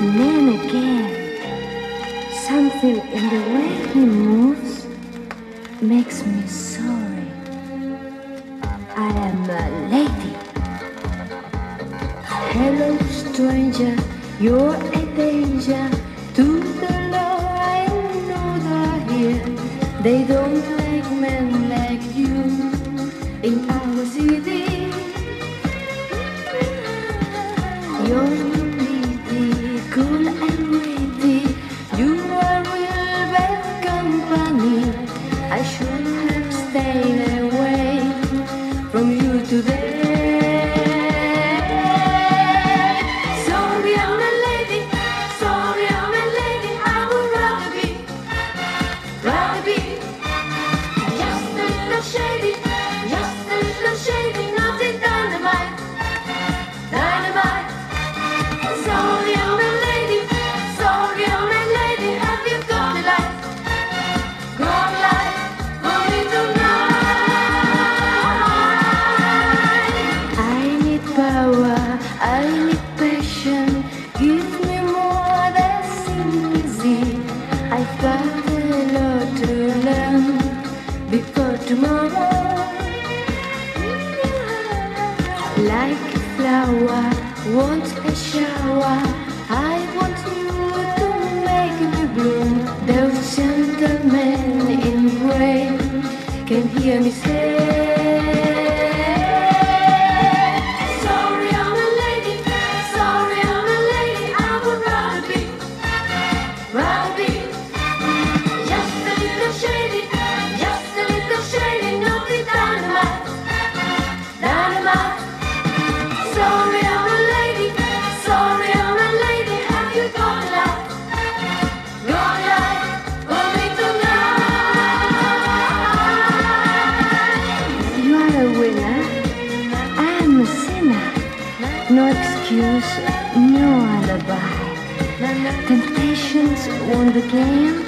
man again. Something in the way he moves makes me sorry. I am a lady. Hello, stranger, you're a danger to the law. I know they're here. They don't like men. baby. Like a flower, want a shower. I want you to make me bloom. Those gentlemen in rain can hear me say. no excuse, no alibi. Temptations won the game,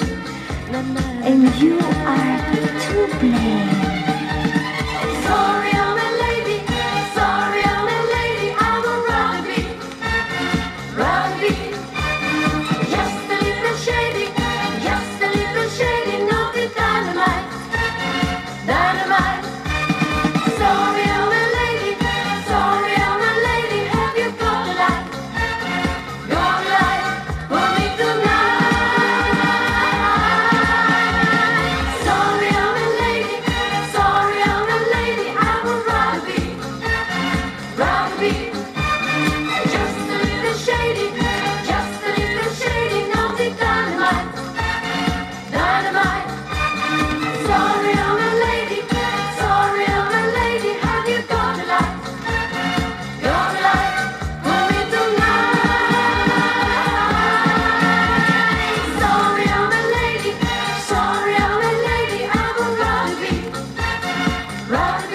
and you are to blame. Run